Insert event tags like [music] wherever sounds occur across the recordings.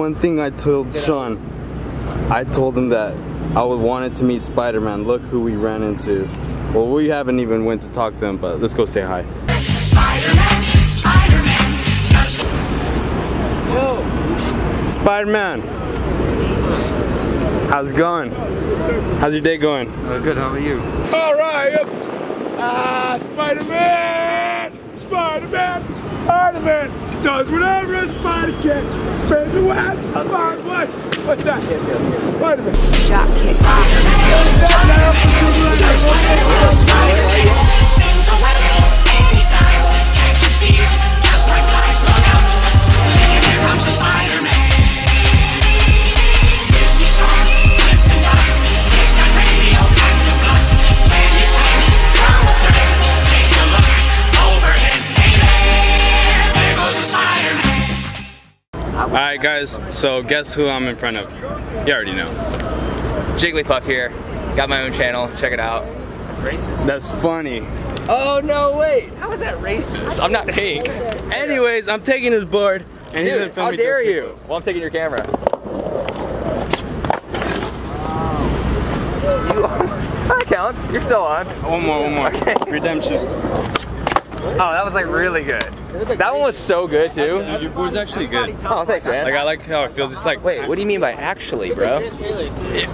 was the one thing I told Sean. I told him that I would wanted to meet Spider-Man. Look who we ran into. Well, we haven't even went to talk to him, but let's go say hi. Spider-Man. How's it going? How's your day going? Oh, good. How are you? All right. Ah, Spider-Man! Spider-Man! Spider-Man! Does whatever a spider can. Spreads the web. Find what? What's that? Spider-Man. Drop kick. All right, guys. So guess who I'm in front of? You already know. Jigglypuff here. Got my own channel. Check it out. That's racist. That's funny. Oh no! Wait. How is that racist? I'm not pink. Anyways, I'm taking his board, and he's gonna Dude, film how dare do a you? Well, I'm taking your camera. You, [laughs] that counts. You're still on. One more, one more. Okay. Redemption. Oh, that was like really good. That one was so good too. Dude, your board's actually good. Oh, thanks, man. Like I like how it feels. It's like Wait, what do you mean by actually, bro?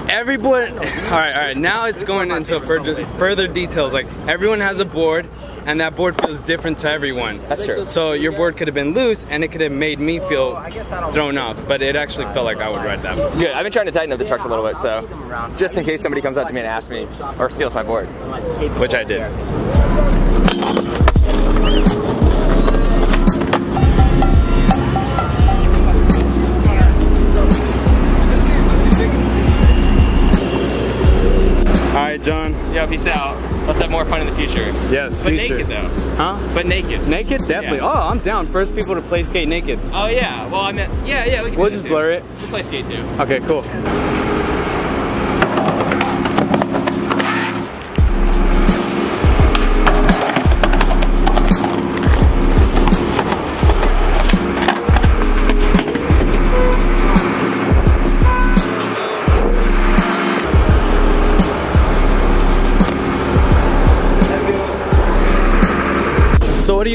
every board. All right, all right. Now it's going into further further details. Like everyone has a board, and that board feels different to everyone. That's true. So your board could have been loose, and it could have made me feel thrown off. But it actually felt like I would ride that. Good. I've been trying to tighten up the trucks a little bit, so just in case somebody comes up to me and asks me or steals my board. which I did. All right, John. Yeah, peace out. Let's have more fun in the future. Yes, But future. naked though. Huh? But naked. Naked? Definitely. Yeah. Oh, I'm down. First people to play skate naked. Oh yeah. Well, I meant yeah, yeah. We can We'll just blur too. it. We'll play skate too. Okay, cool.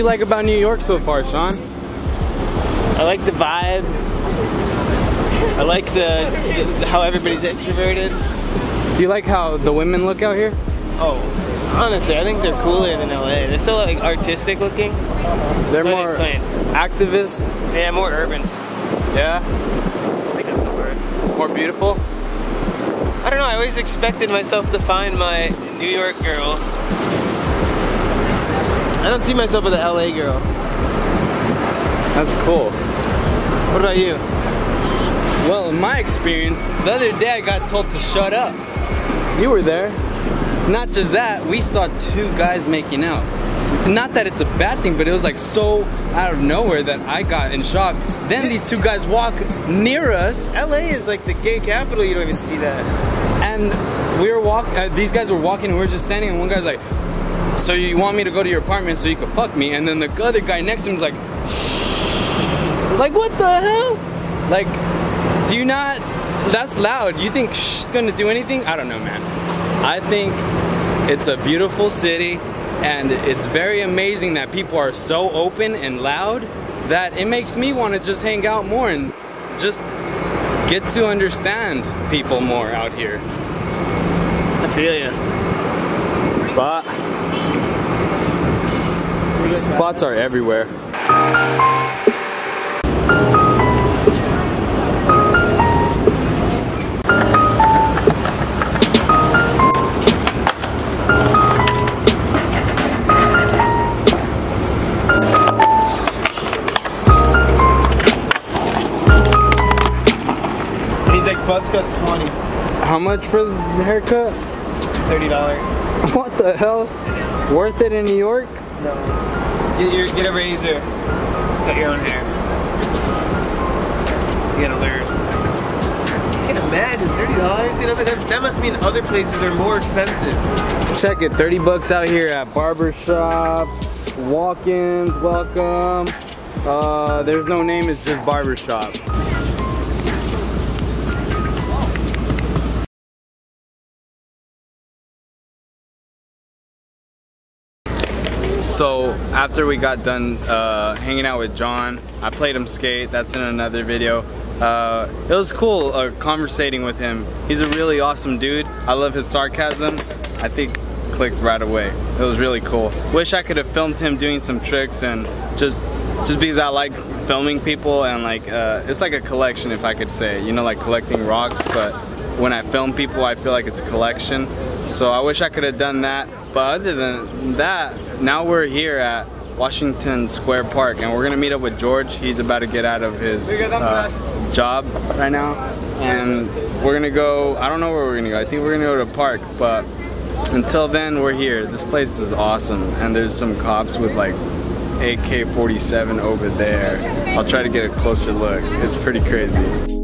You like about New York so far, Sean? I like the vibe. I like the, the how everybody's introverted. Do you like how the women look out here? Oh, honestly, I think they're cooler than LA. They're so like artistic looking. They're to more activist. Yeah, more urban. Yeah. I think that's the word. More beautiful. I don't know. I always expected myself to find my New York girl. I don't see myself with an LA girl. That's cool. What about you? Well, in my experience, the other day I got told to shut up. You were there. Not just that, we saw two guys making out. Not that it's a bad thing, but it was like so out of nowhere that I got in shock. Then these two guys walk near us, LA is like the gay capital. You don't even see that. and we were walking. Uh, these guys were walking, and we were just standing, and one guy's like, "So you want me to go to your apartment so you can fuck me?" And then the other guy next to him is like, "Like what the hell? Like, do you not? That's loud. You think shh's gonna do anything? I don't know, man. I think it's a beautiful city, and it's very amazing that people are so open and loud that it makes me want to just hang out more and just get to understand people more out here. I feel you. Spot. Spots are everywhere. And he's like, buzz cuts 20 How much for the haircut? $30. What the hell? Worth it in New York? No. Get, your, get a razor. Cut your own hair. You gotta learn. I can't imagine $30, dude. That, that must mean other places are more expensive. Check it, 30 bucks out here at Barber Shop, walk-ins, welcome. Uh, there's no name, it's just barbershop. So after we got done uh, hanging out with John, I played him skate. That's in another video. Uh, it was cool uh, conversating with him. He's a really awesome dude. I love his sarcasm. I think clicked right away. It was really cool. Wish I could have filmed him doing some tricks and just just because I like filming people and like uh, it's like a collection if I could say. You know, like collecting rocks, but when I film people, I feel like it's a collection. So I wish I could have done that. But other than that, now we're here at Washington Square Park and we're gonna meet up with George. He's about to get out of his uh, job right now. And we're gonna go, I don't know where we're gonna go. I think we're gonna go to a park, but until then, we're here. This place is awesome. And there's some cops with like AK-47 over there. I'll try to get a closer look. It's pretty crazy.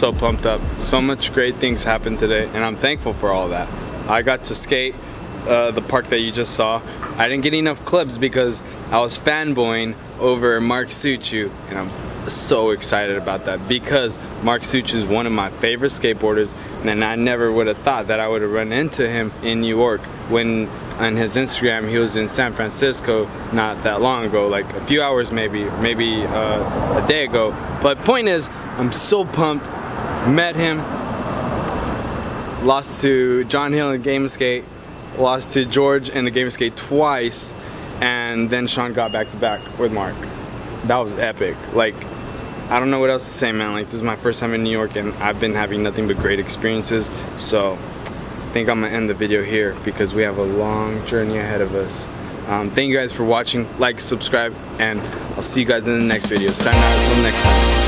So pumped up. So much great things happened today, and I'm thankful for all that. I got to skate uh, the park that you just saw. I didn't get enough clips because I was fanboying over Mark Suciu, and I'm so excited about that because Mark Suciu is one of my favorite skateboarders, and I never would have thought that I would have run into him in New York when on his Instagram he was in San Francisco not that long ago, like a few hours maybe, maybe uh, a day ago. But point is, I'm so pumped met him, lost to John Hill in Game Skate, lost to George in the Game Skate twice, and then Sean got back to back with Mark. That was epic. Like, I don't know what else to say, man. Like, this is my first time in New York, and I've been having nothing but great experiences. So, I think I'm gonna end the video here because we have a long journey ahead of us. Um, thank you guys for watching. Like, subscribe, and I'll see you guys in the next video. Sign out until next time.